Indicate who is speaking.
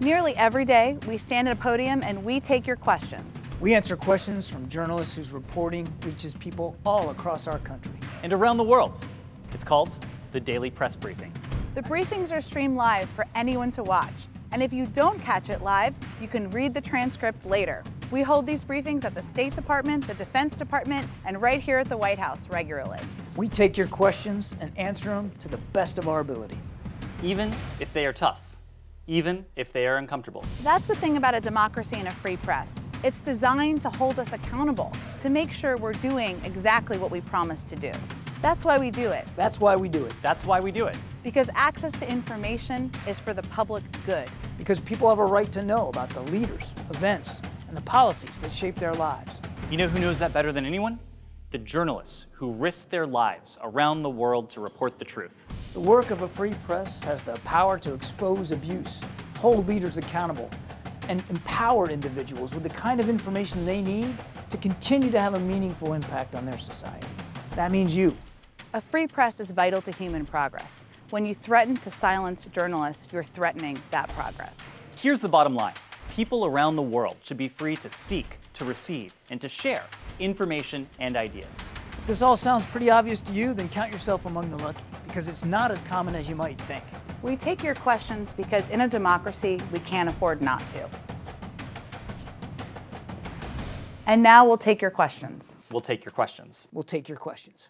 Speaker 1: Nearly every day, we stand at a podium and we take your questions.
Speaker 2: We answer questions from journalists whose reporting reaches people all across our country.
Speaker 3: And around the world. It's called the Daily Press Briefing.
Speaker 1: The briefings are streamed live for anyone to watch. And if you don't catch it live, you can read the transcript later. We hold these briefings at the State Department, the Defense Department, and right here at the White House regularly.
Speaker 2: We take your questions and answer them to the best of our ability.
Speaker 3: Even if they are tough, even if they are uncomfortable.
Speaker 1: That's the thing about a democracy and a free press. It's designed to hold us accountable, to make sure we're doing exactly what we promised to do. That's why we do it.
Speaker 2: That's why we do it.
Speaker 3: That's why we do it.
Speaker 1: Because access to information is for the public good.
Speaker 2: Because people have a right to know about the leaders, events, and the policies that shape their lives.
Speaker 3: You know who knows that better than anyone? The journalists who risk their lives around the world to report the truth.
Speaker 2: The work of a free press has the power to expose abuse, hold leaders accountable, and empower individuals with the kind of information they need to continue to have a meaningful impact on their society. That means you.
Speaker 1: A free press is vital to human progress. When you threaten to silence journalists, you're threatening that progress.
Speaker 3: Here's the bottom line people around the world should be free to seek, to receive, and to share information and ideas.
Speaker 2: If this all sounds pretty obvious to you, then count yourself among the lucky, because it's not as common as you might think.
Speaker 1: We take your questions because in a democracy, we can't afford not to. And now we'll take your questions.
Speaker 3: We'll take your questions.
Speaker 2: We'll take your questions.